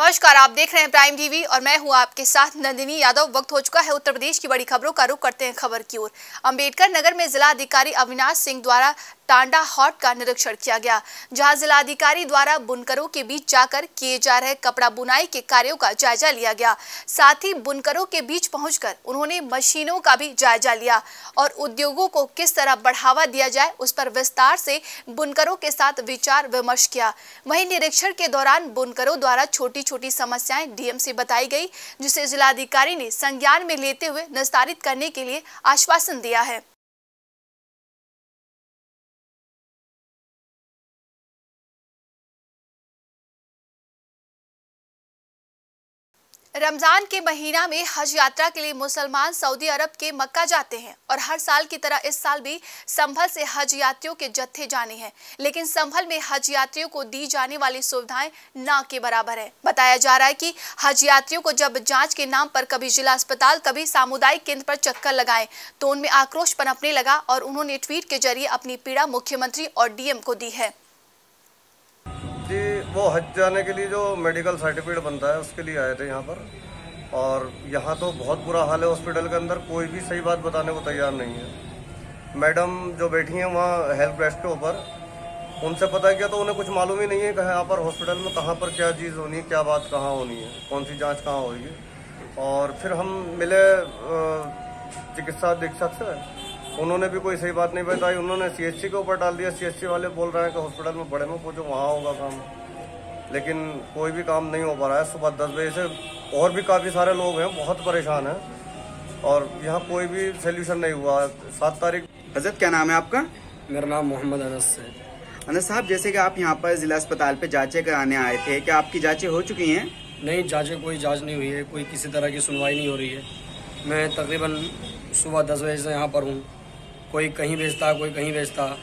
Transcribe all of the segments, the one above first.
नमस्कार, आप देख रहे हैं प्राइम टीवी और मैं हूँ आपके साथ नंदिनी यादव। वक्त हो चुका है उत्तर प्रदेश की बड़ी खबरों का रुख करते हैं खबर की ओर। अंबेडकर नगर में जिला अधिकारी अविनाश सिंह द्वारा टांडा हॉट का निरीक्षण किया गया, जहाँ जिलाधिकारी द्वारा बुनकरों के बीच जाकर किए जा रहे कपड़ा बुनाई के कार्यों का जायजा लिया गया। साथ ही बुनकरों के बीच पहुंचकर उन्होंने मशीनों का भी जायजा लिया और उद्योगों को किस तरह बढ़ावा दिया जाए, उस पर विस्तार से बुनकरों के साथ विचार विमर्श किया। वहीं निरीक्षण के दौरान बुनकरों द्वारा छोटी छोटी समस्याएँ डीएम से बताई गई, जिसे जिलाधिकारी ने संज्ञान में लेते हुए निस्तारित करने के लिए आश्वासन दिया है। रमज़ान के महीना में हज यात्रा के लिए मुसलमान सऊदी अरब के मक्का जाते हैं और हर साल की तरह इस साल भी संभल से हज यात्रियों के जत्थे जाने हैं। लेकिन संभल में हज यात्रियों को दी जाने वाली सुविधाएँ ना के बराबर है। बताया जा रहा है कि हज यात्रियों को जब जाँच के नाम पर कभी जिला अस्पताल, कभी सामुदायिक केंद्र पर चक्कर लगाए तो उनमें आक्रोश पनपने लगा और उन्होंने ट्वीट के ज़रिए अपनी पीड़ा मुख्यमंत्री और डीएम को दी है। जी, वो हज जाने के लिए जो मेडिकल सर्टिफिकेट बनता है, उसके लिए आए थे यहाँ पर। और यहाँ तो बहुत बुरा हाल है हॉस्पिटल के अंदर, कोई भी सही बात बताने को तैयार नहीं है। मैडम जो बैठी हैं वहाँ हेल्प डेस्क के ऊपर, उनसे पता किया तो उन्हें कुछ मालूम ही नहीं है कहाँ पर हॉस्पिटल में कहाँ पर क्या चीज़ होनी है, क्या बात कहाँ होनी है, कौन सी जाँच कहाँ होगी। और फिर हम मिले चिकित्सा अधीक्षक से। उन्होंने भी कोई सही बात नहीं बताई। उन्होंने सीएचसी के ऊपर डाल दिया। सीएचसी वाले बोल रहे हैं कि हॉस्पिटल में बड़े में पूछो वहाँ होगा काम। लेकिन कोई भी काम नहीं हो पा रहा है। सुबह दस बजे से और भी काफ़ी सारे लोग हैं बहुत परेशान हैं। और यहाँ कोई भी सोल्यूशन नहीं हुआ। सात तारीख हज़रत क्या नाम है आपका? मेरा नाम मोहम्मद अनस है। अनस साहब जैसे कि आप यहाँ पर जिला अस्पताल पे जांचें कराने आए थे क्या आपकी जांचें हो चुकी हैं? नहीं जांचें कोई जाँच नहीं हुई है। कोई किसी तरह की सुनवाई नहीं हो रही है। मैं तकरीबन सुबह दस बजे से यहाँ पर हूँ। कोई कहीं भेजता कोई कहीं भेजता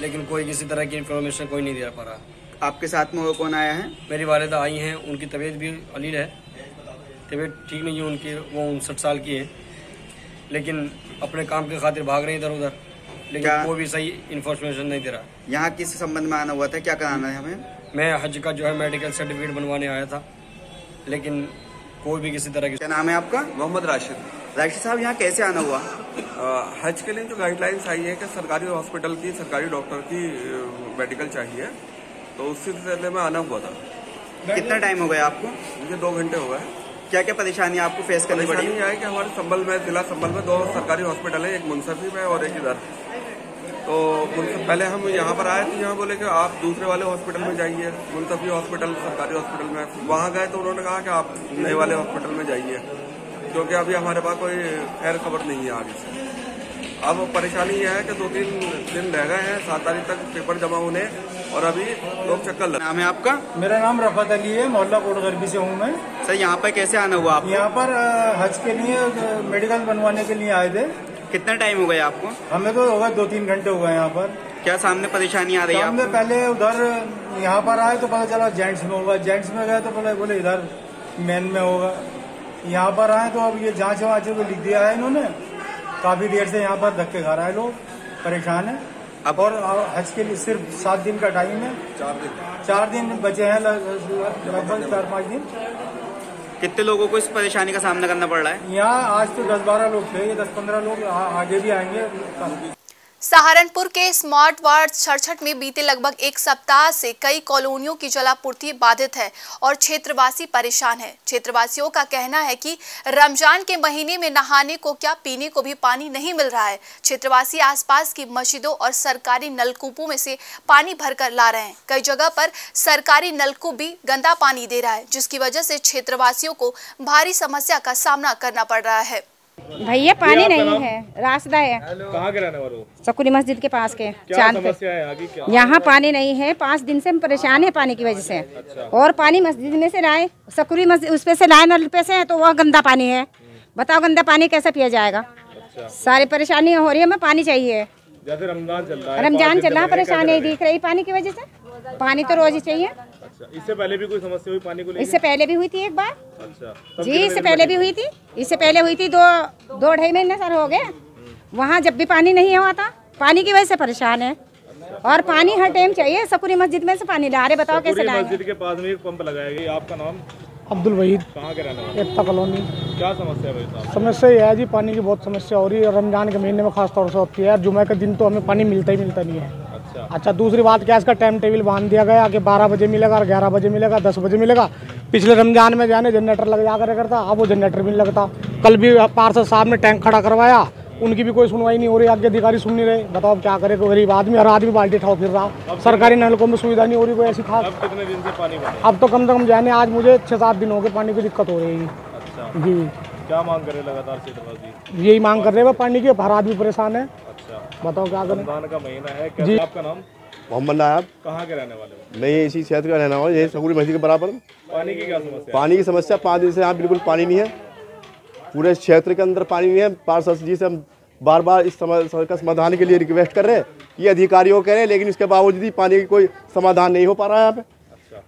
लेकिन कोई किसी तरह की इन्फॉर्मेशन कोई नहीं दे पा रहा आपके साथ में वो कौन आया है? मेरी वालदा आई हैं उनकी तबीयत भी अलील है। तबीयत ठीक नहीं है उनकी वो उनसठ साल की है। लेकिन अपने काम के खातिर भाग रहे इधर उधर लेकिन क्या- कोई भी सही इन्फॉर्मेशन नहीं दे रहा। यहाँ किस संबंध में आना हुआ था? क्या कराना है हमें? मैं हज का जो है मेडिकल सर्टिफिकेट बनवाने आया था। लेकिन कोई भी किसी तरह की क्या नाम है आपका? मोहम्मद राशिद। राशिद साहब यहाँ कैसे आना हुआ? हज के लिए जो गाइडलाइंस आई है कि सरकारी हॉस्पिटल की सरकारी डॉक्टर की मेडिकल चाहिए तो उस सिलसिले में आना हुआ था। कितना टाइम हो गया आपको? मुझे दो घंटे हो गए। क्या क्या परेशानी आपको फेस करनी पड़ी? है कि हमारे संभल में जिला संभल में दो सरकारी हॉस्पिटल है एक मुंसफी में और एक इधर। तो पहले हम यहाँ पर आए थे यहाँ बोले कि आप दूसरे वाले हॉस्पिटल में जाइए मुंसफी हॉस्पिटल सरकारी हॉस्पिटल में। वहाँ गए तो उन्होंने कहा कि आप नए वाले हॉस्पिटल में जाइए। क्योंकि अभी हमारे पास कोई खैर खबर नहीं है आगे से। अब परेशानी यह है कि दो तीन दिन रह गए हैं सात तारीख तक पेपर जमा होने और अभी लोग चक्कर लगे नाम है आपका? मेरा नाम रफत अली है मोहल्ला कोटगरबी से हूँ मैं। सर यहाँ पर कैसे आना हुआ आप यहाँ पर हज के लिए मेडिकल बनवाने के लिए आए थे। कितना टाइम हो गया आपको? हमें तो होगा दो तीन घंटे हो गए यहाँ पर। क्या सामने परेशानी आ रही है हमने पहले उधर यहाँ पर आए तो पता चला जेंट्स में होगा। जेंट्स में गए तो बोले इधर मेन में होगा। यहाँ पर आए तो अब ये जाँच वाँच को लिख दिया है इन्होंने। काफ़ी देर से यहाँ पर धक्के खा रहा है लोग परेशान है। अब- और हज के लिए सिर्फ़ सात दिन का टाइम है। चार दिन। चार दिन बचे हैं लगभग चार पाँच दिन। कितने लोगों को इस परेशानी का सामना करना पड़ रहा है? यहाँ आज तो दस बारह लोग थे ये दस पंद्रह लोग आगे भी आएँगे। सहारनपुर के स्मार्ट वार्ड छड़छट में बीते लगभग एक सप्ताह से कई कॉलोनियों की जलापूर्ति बाधित है और क्षेत्रवासी परेशान है। क्षेत्रवासियों का कहना है कि रमज़ान के महीने में नहाने को क्या, पीने को भी पानी नहीं मिल रहा है। क्षेत्रवासी आसपास की मस्जिदों और सरकारी नलकूपों में से पानी भरकर ला रहे हैं। कई जगह पर सरकारी नलकूप भी गंदा पानी दे रहा है, जिसकी वजह से क्षेत्रवासियों को भारी समस्या का सामना करना पड़ रहा है। भैया पानी नहीं है रास्ता है। कहाँ के रहने वाले हो? सकुरी मस्जिद के पास के चाँद पे। यहाँ पानी नहीं है पाँच दिन से हम परेशान है पानी की वजह से। और पानी मस्जिद में से लाए सकुरी मस्जिद उस पे से लाए नल पे से तो वह गंदा पानी है। बताओ गंदा पानी कैसे पिया जाएगा? सारी परेशानी हो रही है हमें पानी चाहिए। रमज़ान चल रहा है रमज़ान चल रहा से परेशानी दिख रही पानी की वजह से? पानी तो रोज ही चाहिए? अच्छा इससे पहले भी कोई समस्या हुई पानी को इससे पहले भी हुई थी एक बार। अच्छा जी इससे पहले भी हुई थी। इससे पहले हुई थी दो दो ढाई महीने सर हो गए। वहाँ जब भी पानी नहीं हुआ था पानी की वजह से परेशान है। और पानी हर टाइम चाहिए सकुरी मस्जिद में से पानी ला रहे बताओ कैसे लाएँगे? मस्जिद के पास में एक पंप लगाया गया आपका नाम? अब्दुल वहीद। कहाँ के रहने एकता कॉलोनी। क्या समस्या है भाई साहब? समस्या यह है जी पानी की बहुत समस्या हो रही है रमज़ान के महीने में खास तौर से होती है। जुमे के दिन तो हमें पानी मिलता ही मिलता नहीं है। अच्छा। अच्छा दूसरी बात क्या इसका टाइम टेबल बाँध दिया गया कि बारह बजे मिलेगा और ग्यारह बजे मिलेगा दस बजे मिलेगा। पिछले रमज़ान में जाने जनरेटर लग जा करे करता अब वो जनरेटर भी नहीं लगता। कल भी पार्षद साहब ने टैंक खड़ा करवाया उनकी भी कोई सुनवाई नहीं हो रही आगे अधिकारी सुन नहीं रहे। बताओ क्या करे कोई गरीब आदमी हर आदमी बाल्टी उठाओ फिर रहा। सरकारी नलकों में सुविधा नहीं हो रही कोई ऐसी खास अब कितने दिन से पानी अब तो कम से कम जाने आज मुझे छः सात दिन हो गए पानी की दिक्कत हो रही है। अच्छा। जी। क्या मांग करे लगातार यही मांग कर रहे हैं पानी की हर आदमी परेशान है। बताओ क्या करें? रमज़ान का महीना है क्या आपका नाम? मोहम्मद नायब। कहाँ के रहने वाले हो? मैं इसी क्षेत्र का रहना हूँ यही सकूरी मस्जिद के बराबर पानी की क्या समस्या है? पानी की समस्या पाँच दिन से यहाँ बिल्कुल पानी नहीं है। पूरे क्षेत्र के अंदर पानी नहीं है। पार्षद जी से हम बार बार इस समस्या का समाधान के लिए रिक्वेस्ट कर रहे हैं ये अधिकारियों कह रहे हैं लेकिन इसके बावजूद भी पानी की कोई समाधान नहीं हो पा रहा है यहाँ पे। अच्छा।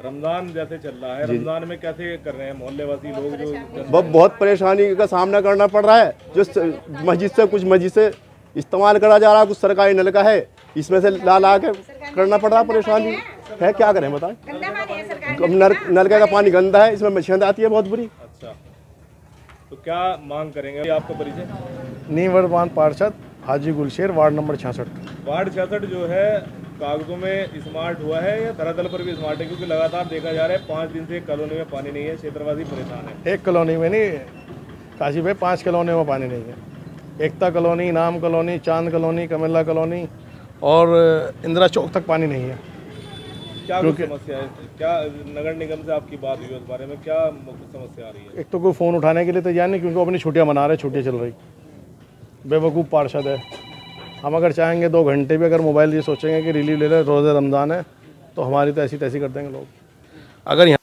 रमज़ान जैसे चल रहा है रमज़ान में कैसे कर रहे हैं मोहल्लेवासी लोग जो बहुत बहुत परेशानी का सामना करना पड़ रहा है। जो मस्जिद से कुछ मस्जिद से इस्तेमाल करा जा रहा है कुछ सरकारी नल का है। इसमें से ला ला के करना पड़ रहा है परेशानी है? क्या करें बताएँ? नल नलके का? पानी गंदा है इसमें मच्छियाँ आती है बहुत बुरी। अच्छा। तो क्या मांग करेंगे ये आपका परिचय? निवर्तमान पार्षद हाजी गुलशेर वार्ड नंबर छियासठ। वार्ड छियासठ जो है कागजों में स्मार्ट हुआ है या धरातल पर भी स्मार्ट है? क्योंकि लगातार देखा जा रहा है पाँच दिन से कॉलोनी में पानी नहीं है क्षेत्रवासी परेशान है। एक कॉलोनी में नहीं काशी भाई पाँच कॉलोनी में पानी नहीं है। एकता कॉलोनी नाम colony Chand colony Kamela colony और इंदिरा चौक तक पानी नहीं है। क्या समस्या है? क्या नगर निगम से आपकी बात हुई उस बारे में? क्या समस्या आ रही है? एक तो कोई फ़ोन उठाने के लिए तैयार नहीं क्योंकि वो अपनी छुट्टियाँ मना रहे छुट्टियाँ चल रही। बेवकूफ़ पार्षद है। हम अगर चाहेंगे दो घंटे भी अगर मोबाइल ये सोचेंगे कि रिलीव ले लें रोज़े रमज़ान है तो हमारी तो ऐसी तैसी कर देंगे लोग। अगर यहाँ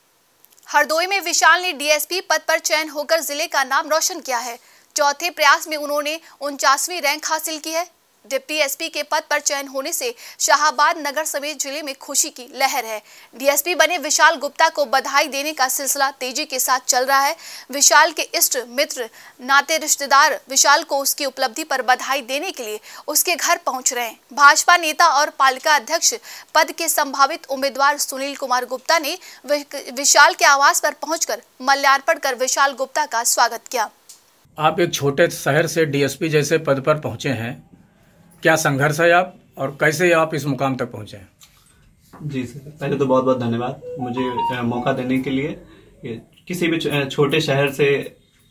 हरदोई में विशाल ने डीएसपी पद पर चयन होकर ज़िले का नाम रोशन किया है। चौथे प्रयास में उन्होंने उनचासवीं रैंक हासिल की है। डिप्टी एसपी के पद पर चयन होने से शाहबाद नगर समेत ज़िले में खुशी की लहर है। डीएसपी बने विशाल गुप्ता को बधाई देने का सिलसिला तेज़ी के साथ चल रहा है। विशाल के इष्ट मित्र, नाते रिश्तेदार विशाल को उसकी उपलब्धि पर बधाई देने के लिए उसके घर पहुँच रहे हैं। भाजपा नेता और पालिका अध्यक्ष पद के संभावित उम्मीदवार सुनील कुमार गुप्ता ने विशाल के आवास पर पहुंचकर मल्यार्पण कर विशाल गुप्ता का स्वागत किया। आप एक छोटे शहर से डीएसपी जैसे पद पर पहुँचे हैं, क्या संघर्ष है आप और कैसे आप इस मुकाम तक पहुँचे हैं? जी सर, पहले तो बहुत बहुत धन्यवाद मुझे मौका देने के लिए। किसी भी छोटे शहर से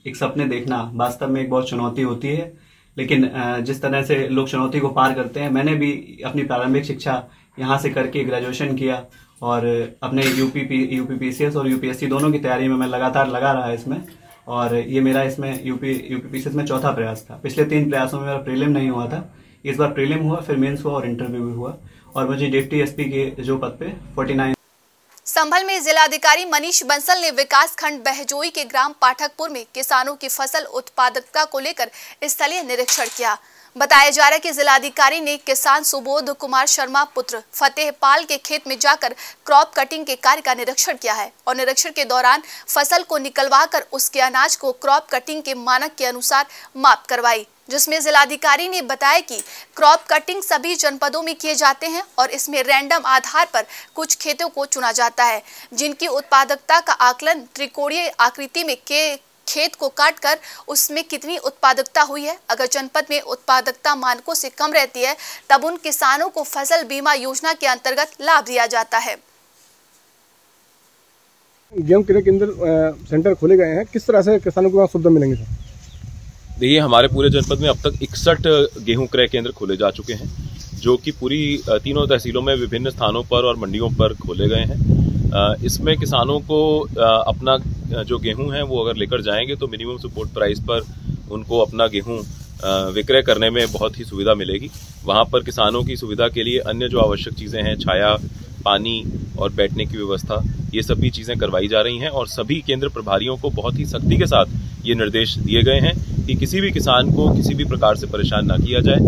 एक सपने देखना वास्तव में एक बहुत चुनौती होती है, लेकिन जिस तरह से लोग चुनौती को पार करते हैं, मैंने भी अपनी प्रारंभिक शिक्षा यहाँ से करके ग्रेजुएशन किया और अपने यूपी यूपी पीसीएस और यूपीएससी दोनों की तैयारी में मैं लगातार लगा रहा है इसमें। और ये मेरा इसमें यूपी यूपी पीसीएस में चौथा प्रयास था। पिछले तीन प्रयासों में मेरा प्रीलिम नहीं हुआ था। इस बार प्रीलिम हुआ, फिर मेंस हुआ और इंटरव्यू भी हुआ। और मुझे डिप्टी एसपी के जो पद पे 49 संभल में जिलाधिकारी मनीष बंसल ने विकास खंड बहजोई के ग्राम पाठकपुर में किसानों की फ़सल उत्पादकता को लेकर स्थलीय निरीक्षण किया। बताया जा रहा है कि जिलाधिकारी ने किसान सुबोध कुमार शर्मा पुत्र फतेहपाल के खेत में जाकर क्रॉप कटिंग के कार्य का निरीक्षण किया है और निरीक्षण के दौरान फ़सल को निकलवा कर उसके अनाज को क्रॉप कटिंग के मानक के अनुसार माप करवाई, जिसमें जिलाधिकारी ने बताया कि क्रॉप कटिंग सभी जनपदों में किए जाते हैं और इसमें रैंडम आधार पर कुछ खेतों को चुना जाता है, जिनकी उत्पादकता का आकलन त्रिकोणीय आकृति में के खेत को काटकर उसमें कितनी उत्पादकता हुई है? अगर जनपद में उत्पादकता मानकों से कम रहती है तब उन किसानों को फ़सल बीमा योजना के अंतर्गत लाभ दिया जाता है। गेहूँ क्रय केंद्र अ, सेंटर खोले गए हैं। किस तरह से किसानों को वहाँ सुविधा मिलेंगे सर? देखिए हमारे पूरे जनपद में अब तक इकसठ गेहूँ क्रय केंद्र खोले जा चुके हैं जो कि पूरी तीनों तहसीलों में विभिन्न स्थानों पर और मंडियों पर खोले गए हैं। इसमें किसानों को अपना जो गेहूँ है, वो अगर लेकर जाएँगे तो मिनिमम सपोर्ट प्राइस पर उनको अपना गेहूँ विक्रय करने में बहुत ही सुविधा मिलेगी। वहाँ पर किसानों की सुविधा के लिए अन्य जो आवश्यक चीज़ें हैं, छाया, पानी और बैठने की व्यवस्था, ये सभी चीज़ें करवाई जा रही हैं और सभी केंद्र प्रभारियों को बहुत ही सख्ती के साथ ये निर्देश दिए गए हैं कि किसी भी किसान को किसी भी प्रकार से परेशान ना किया जाए।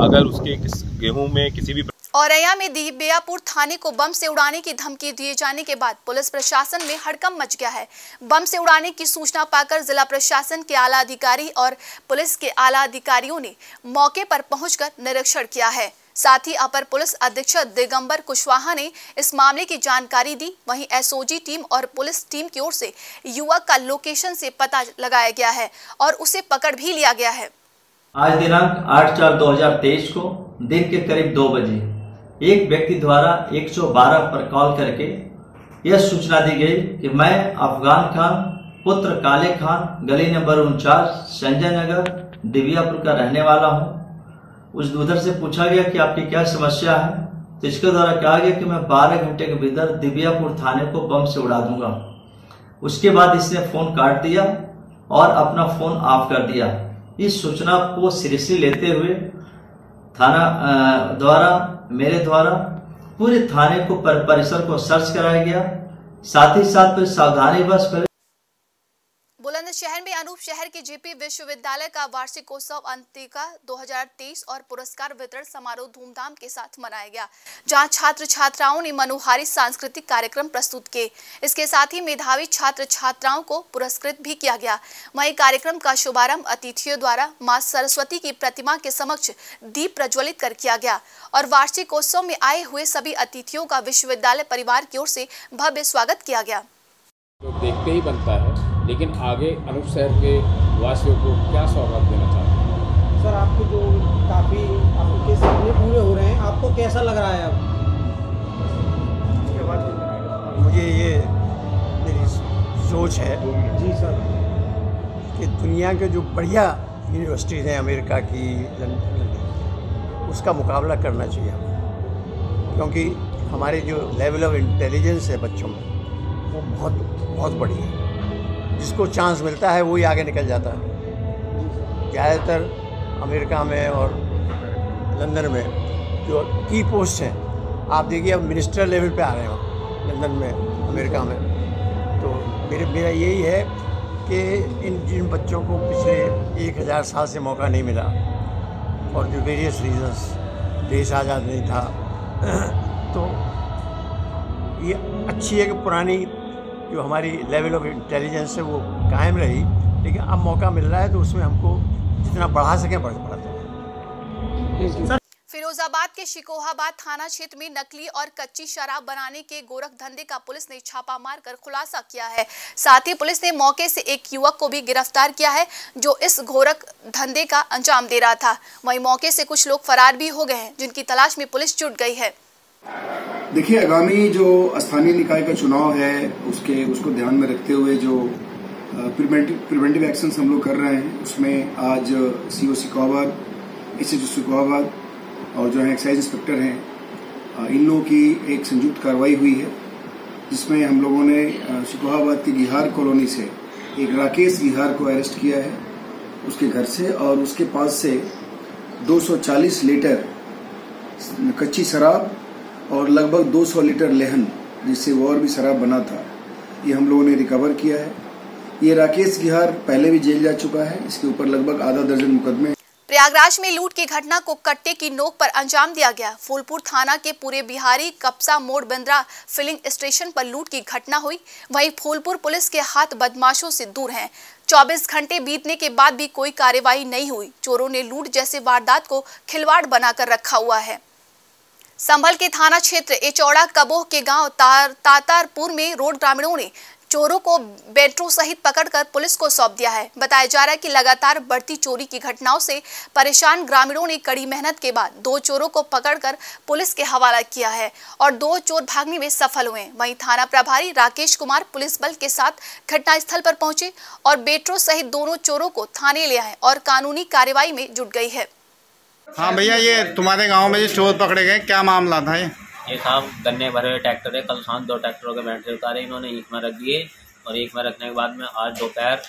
अगर उसके गेहूँ में किसी भी औरैया में दिबियापुर थाने को बम से उड़ाने की धमकी दिए जाने के बाद पुलिस प्रशासन में हड़कंप मच गया है। बम से उड़ाने की सूचना पाकर जिला प्रशासन के आला अधिकारी और पुलिस के आला अधिकारियों ने मौके पर पहुंचकर निरीक्षण किया है। साथ ही अपर पुलिस अधीक्षक दिगंबर कुशवाहा ने इस मामले की जानकारी दी। वहीं एसओजी टीम और पुलिस टीम की ओर से युवक का लोकेशन से पता लगाया गया है और उसे पकड़ भी लिया गया है। आज दिनांक 8 चार 2023 को दिन के करीब दो बजे एक व्यक्ति द्वारा 112 पर कॉल करके यह सूचना दी गई कि मैं अफगान खान, पुत्र काले खान, गली नंबर उनचास, संजय नगर दिव्यापुर का रहने वाला हूँ। उस उधर से पूछा गया कि आपकी क्या समस्या है? तो इसके द्वारा कहा गया कि मैं 12 घंटे के भीतर दिव्यापुर थाने को बम से उड़ा दूँगा। उसके बाद इसने फ़ोन काट दिया और अपना फ़ोन ऑफ़ कर दिया। इस सूचना को सीरियसली लेते हुए थाना द्वारा मेरे द्वारा पूरे थाने को पर, परिसर को सर्च कराया गया। साथ ही साथ फिर सावधानी बस पहले बुलंदशहर में अनूप शहर के जेपी विश्वविद्यालय का वार्षिकोत्सव अंतिका 2023 और पुरस्कार वितरण समारोह धूमधाम के साथ मनाया गया, जहाँ छात्र छात्राओं ने मनोहारी सांस्कृतिक कार्यक्रम प्रस्तुत किए। इसके साथ ही मेधावी छात्र छात्राओं को पुरस्कृत भी किया गया। वहीं कार्यक्रम का शुभारंभ अतिथियों द्वारा माँ सरस्वती की प्रतिमा के समक्ष दीप प्रज्वलित कर किया गया और वार्षिकोत्सव में आए हुए सभी अतिथियों का विश्वविद्यालय परिवार की ओर से भव्य स्वागत किया गया। देखते ही बनता है। लेकिन आगे अनूप शहर के वासियों को क्या सौगात देना चाहते हैं? सर आपके जो काफ़ी आपके सपने पूरे हो रहे हैं आपको कैसा लग रहा है अब? मुझे ये मेरी सोच है जी सर। कि दुनिया के जो बढ़िया यूनिवर्सिटीज़ हैं अमेरिका की लंदन उसका मुकाबला करना चाहिए हमें। क्योंकि हमारे जो लेवल ऑफ़ इंटेलिजेंस है बच्चों में वो बहुत बहुत बड़ी है। जिसको चांस मिलता है, वही आगे निकल जाता है। ज़्यादातर अमेरिका में और लंदन में जो की पोस्ट हैं, आप देखिए, अब मिनिस्टर लेवल पे आ रहे हो, लंदन में, अमेरिका में। तो मेरे, मेरा यही है कि इन, जिन बच्चों को पिछले एक हज़ार साल से मौका नहीं मिला, और जो वेरियस रीजंस देश आज़ाद नहीं था तो ये अच्छी है कि पुरानी जो हमारी लेवल ऑफ़ इंटेलिजेंस है वो कायम रही। लेकिन अब मौका मिल रहा है तो उसमें हमको जितना बढ़ा सकें बढ़ बढ़ाते फिरोजाबाद के शिकोहाबाद थाना क्षेत्र में नकली और कच्ची शराब बनाने के गोरख धंधे का पुलिस ने छापा मारकर खुलासा किया है। साथ ही पुलिस ने मौके से एक युवक को भी गिरफ़्तार किया है जो इस गोरख धंधे का अंजाम दे रहा था। वहीं मौके से कुछ लोग फरार भी हो गए हैं जिनकी तलाश में पुलिस जुट गई है। देखिए, आगामी जो स्थानीय निकाय का चुनाव है, उसके, उसको ध्यान में रखते हुए जो प्रिवेंटिव एक्शन हम लोग कर रहे हैं, उसमें आज CO Sikohabad S H Sikohabad और जो है एक्साइज इंस्पेक्टर हैं इन लोगों की एक संयुक्त कार्रवाई हुई है, जिसमें हम लोगों ने सिकोहाबाद की बिहार कॉलोनी से एक राकेश बिहार को अरेस्ट किया है, उसके घर से और उसके पास से 240 लीटर कच्ची शराब और लगभग 200 लीटर लेहन, जिससे वो और भी शराब बना था, ये हम लोगों ने रिकवर किया है। ये राकेश गिहार पहले भी जेल जा चुका है। इसके ऊपर लगभग आधा दर्जन मुकदमे। प्रयागराज में लूट की घटना को कट्टे की नोक पर अंजाम दिया गया। फूलपुर थाना के पूरे बिहारी कप्सा मोड़ बिंद्रा फिलिंग स्टेशन पर लूट की घटना हुई। वहीं फूलपुर पुलिस के हाथ बदमाशों से दूर हैं। 24 घंटे बीतने के बाद भी कोई कार्रवाई नहीं हुई। चोरों ने लूट जैसे वारदात को खिलवाड़ बनाकर रखा हुआ है। संभल के थाना क्षेत्र एचौड़ा कबोह के गाँव तार, तातारपुर में रोड ग्रामीणों ने चोरों को बेट्रो सहित पकड़कर पुलिस को सौंप दिया है। बताया जा रहा है कि लगातार बढ़ती चोरी की घटनाओं से परेशान ग्रामीणों ने कड़ी मेहनत के बाद दो चोरों को पकड़कर पुलिस के हवाला किया है और दो चोर भागने में सफल हुए वहीं थाना प्रभारी राकेश कुमार पुलिस बल के साथ घटनास्थल पर पहुँचे और बेट्रो सहित दोनों चोरों को थाने ले आए और कानूनी कार्यवाही में जुट गई है। हाँ भैया ये तुम्हारे गाँव में जो चोर पकड़े गए क्या मामला था ये? ये साहब गन्ने भरे हुए ट्रैक्टर है कल शाम दो ट्रैक्टरों के बैटरी उतारे इन्होंने एक में रख दिए और एक में रखने के बाद में आज दोपहर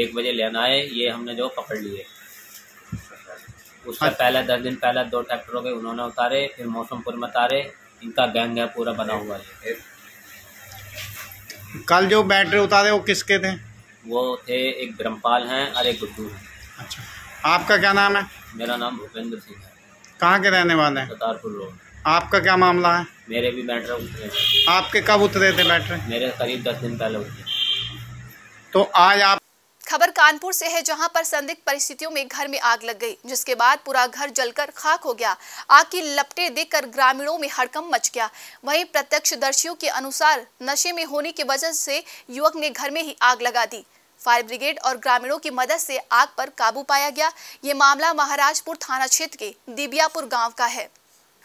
एक बजे लेना आए ये हमने जो पकड़ लिए। उससे पहले दस दिन पहले दो ट्रैक्टरों के उन्होंने उतारे फिर मौसमपुर में उतारे इनका गैंग है पूरा बना हुआ है। कल जो बैटरी उतारे वो किसके थे? वो थे एक ब्रह्मपाल हैं और एक गुड्डू हैं। अच्छा। आपका क्या नाम है? मेरा नाम भूपेंद्र सिंह है। कहाँ के रहने वाले हैं? करतारपुर रोड। आपका क्या मामला है? मेरे भी बैटरी उतरे आपके कब उतरे थे बैटरी मेरे करीब दस दिन पहले उतरे। तो आज आप खबर कानपुर से है जहाँ पर संदिग्ध परिस्थितियों में घर में आग लग गई जिसके बाद पूरा घर जलकर खाक हो गया। आग की लपटें देखकर ग्रामीणों में हड़कंप मच गया। वहीं प्रत्यक्षदर्शियों के अनुसार नशे में होने की वजह से युवक ने घर में ही आग लगा दी। फायर ब्रिगेड और ग्रामीणों की मदद से आग पर काबू पाया गया। ये मामला महाराजपुर थाना क्षेत्र के दिबियापुर गाँव का है।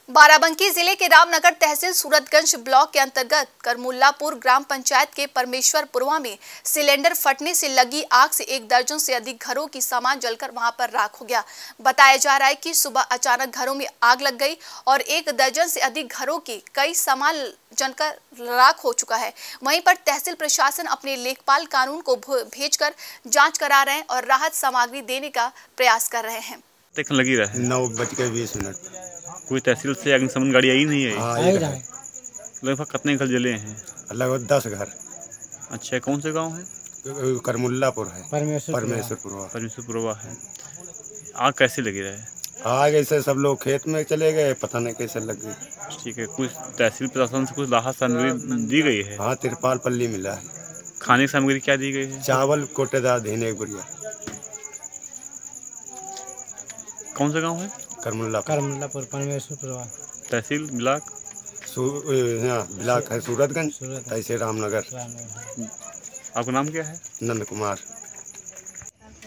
बाराबंकी ज़िले के रामनगर तहसील सूरतगंज ब्लॉक के अंतर्गत करमुल्लापुर ग्राम पंचायत के परमेश्वरपुरवा में सिलेंडर फटने से लगी आग से एक दर्जन से अधिक घरों की सामान जलकर वहाँ पर राख हो गया। बताया जा रहा है कि सुबह अचानक घरों में आग लग गई और एक दर्जन से अधिक घरों की कई सामान जलकर राख हो चुका है। वहीं पर तहसील प्रशासन अपने लेखपाल कानून को भेजकर जाँच करा रहे हैं और राहत सामग्री देने का प्रयास कर रहे हैं। तक लगी रहा नौ बज के बीस मिनट। कोई तहसील से अग्निशमन गाड़ी आई नहीं हाँ, है आई है। लगभग कितने घर जले हैं? लगभग दस घर। अच्छा कौन से गाँव है? करमुल्लापुर है। परमेश्वरपुरवा। परमेश्वरपुरवा परमेश्वरपुरवा है। आग कैसे लगी रहे? आग ऐसे सब लोग खेत में चले गए पता नहीं कैसे लग गई। ठीक है कुछ तहसील प्रशासन से कुछ राहत सामग्री दी गई है? हाँ तिरपाल पल्ली मिला है। खाने की सामग्री क्या दी गई है? चावल कोटेदार धीने बुढ़िया कौन सा गाँव है? करमुल्ला। करमुल्लापुर परमेश्वरपुरवा तहसील ब्लॉक? हाँ ब्लॉक है सूरतगंज तहसील रामनगर। आपका नाम क्या है? नंद कुमार।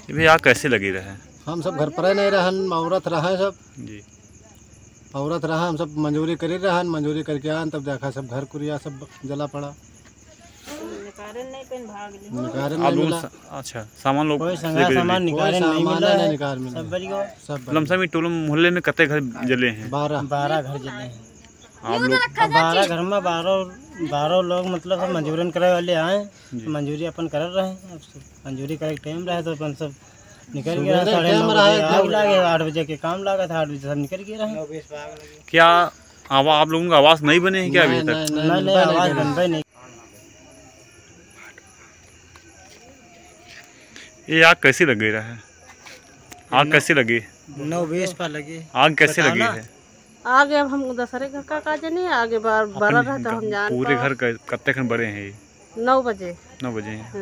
भैया कैसे लगी रहे? हम सब घर पर नहीं रहन औरत रहे सब। जी। औरत रहा हम सब मंजूरी करी रहन मंजूरी करके आन तब देखा सब घर कुरिया सब जला पड़ा। आप नहीं लोग मिला। अच्छा सामान लोग। नहीं मिला है। निकाल मिला। सब लमसम ही टोल मोहल्ले में कितने घर जले हैं? बारह। बारह घर जले हैं। आप लोग बारह घर में बारह बारह लोग मतलब सब मंजूरन करे वाले आए। मंजूरी अपन कर रहे हैं। अब मंजूरी करे के टाइम रहे तो अपन सब निकल गया साढ़े नौ बजे है, आग तब- लगे आठ बजे के काम लगा था आठ बजे सब निकल गए रहे। क्या आवा आप लोगों का आवास नहीं बने हैं क्या अभी तक? नहीं, नहीं आवाज़ बनबे नहीं ये आग कैसी लग गई रहा है? आग कैसी लगी? नौ बीस पर लगे। आग कैसे लगी है? आगे अब हम दसरे घर का काज नहीं आगे बार बारह रहता हम जान पूरे घर का कितने खन बड़े हैं ये? नौ बजे। नौ बजे हैं।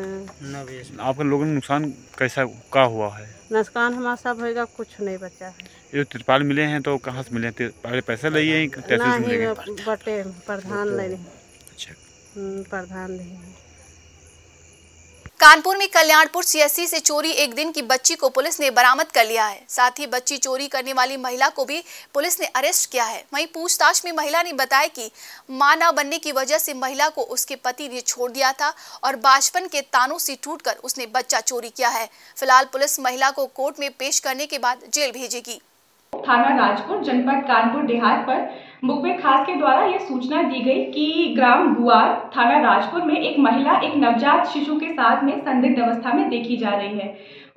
नौ बीस आपके लोगों को नुकसान कैसा का हुआ है? नुकसान हमारा सब होएगा कुछ नहीं बचा है। ये तिरपाल मिले हैं तो कहाँ से मिले हैं? पहले पैसे लिए हैं नहीं मिलेंगे? बटे प्रधान ले अच्छा। हम्म, प्रधान नहीं। कानपुर में कल्याणपुर सीएससी से चोरी एक दिन की बच्ची को पुलिस ने बरामद कर लिया है। साथ ही बच्ची चोरी करने वाली महिला को भी पुलिस ने अरेस्ट किया है। वहीं पूछताछ में महिला ने बताया कि माँ न बनने की वजह से महिला को उसके पति ने छोड़ दिया था और बाजपन के तानों से टूटकर उसने बच्चा चोरी किया है। फ़िलहाल पुलिस महिला को कोर्ट में पेश करने के बाद जेल भेजेगी। थाना राजपुर, जनपद कानपुर देहात पर मुखबिर खास के द्वारा ये सूचना दी गई कि ग्राम गुआर थाना राजपुर में एक महिला एक नवजात शिशु के साथ में संदिग्ध अवस्था में देखी जा रही है।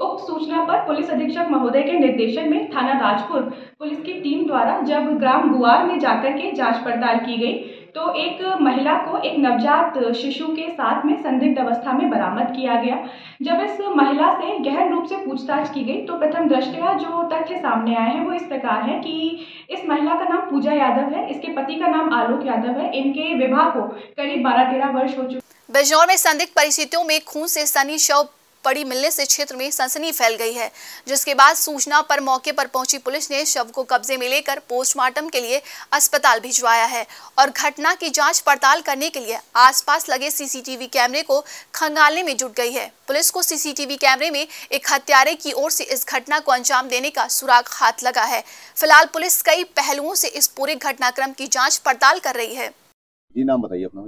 उप सूचना पर पुलिस अधीक्षक महोदय के निर्देशन में थाना राजपुर पुलिस की टीम द्वारा जब ग्राम गुआर में जाकर के जाँच पड़ताल की गई तो एक महिला को एक नवजात शिशु के साथ में संदिग्ध अवस्था में बरामद किया गया। जब इस महिला से गहन रूप से पूछताछ की गई तो प्रथम दृष्टया जो तथ्य सामने आए हैं वो इस प्रकार है कि इस महिला का नाम पूजा यादव है, इसके पति का नाम आलोक यादव है, इनके विवाह को करीब बारह तेरह वर्ष हो चुके बिजनौर में संदिग्ध परिस्थितियों में खून से सनी शव पड़ी मिलने से क्षेत्र में सनसनी फैल गई है जिसके बाद सूचना पर मौके पर पहुँची पुलिस ने शव को कब्जे में लेकर पोस्टमार्टम के लिए अस्पताल भिजवाया है और घटना की जाँच पड़ताल करने के लिए आसपास लगे सीसीटीवी कैमरे को खंगालने में जुट गई है। पुलिस को सीसीटीवी कैमरे में एक हत्यारे की ओर से इस घटना को अंजाम देने का सुराग हाथ लगा है। फ़िलहाल पुलिस कई पहलुओं से इस पूरे घटनाक्रम की जाँच पड़ताल कर रही है। जी नाम बताइए अपना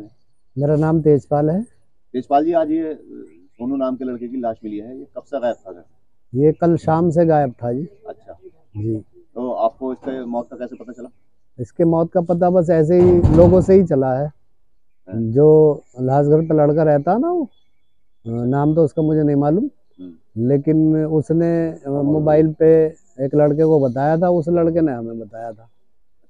मेरा नाम तेजपाल है। तेजपाल जी आज ये सोनू नाम के लड़के की लाश मिली है। ये कब से गायब था घर? से? ये कल शाम से गायब था जी। अच्छा। जी। तो आपको इसके मौत का कैसे पता चला? इसके मौत का पता बस ऐसे ही लोगों से ही चला है। जो लाशघर पे लड़का रहता है ना वो नाम तो उसका मुझे नहीं मालूम। लेकिन उसने मोबाइल पे एक लड़के को बताया था उस लड़के ने हमें बताया था।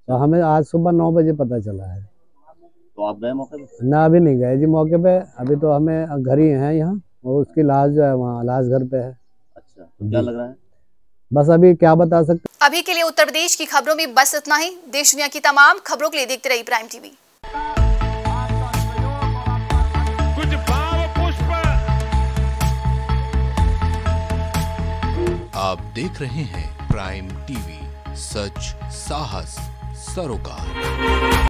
तो हमें आज सुबह नौ बजे पता चला है। तो आप गए मौके पे? ना अभी नहीं गए जी मौके पे। अभी तो हमें घर ही हैं यहाँ। और उसकी लाश जो है वहाँ लाश घर पे है। अच्छा तो क्या लग रहा है? बस अभी क्या बता सकते अभी के लिए उत्तर प्रदेश की खबरों में बस इतना ही। देश दुनिया की तमाम खबरों के लिए देखते रहिए प्राइम टीवी कुछ भाव पुष्प। आप देख रहे हैं प्राइम टीवी सच साहस सरोकार।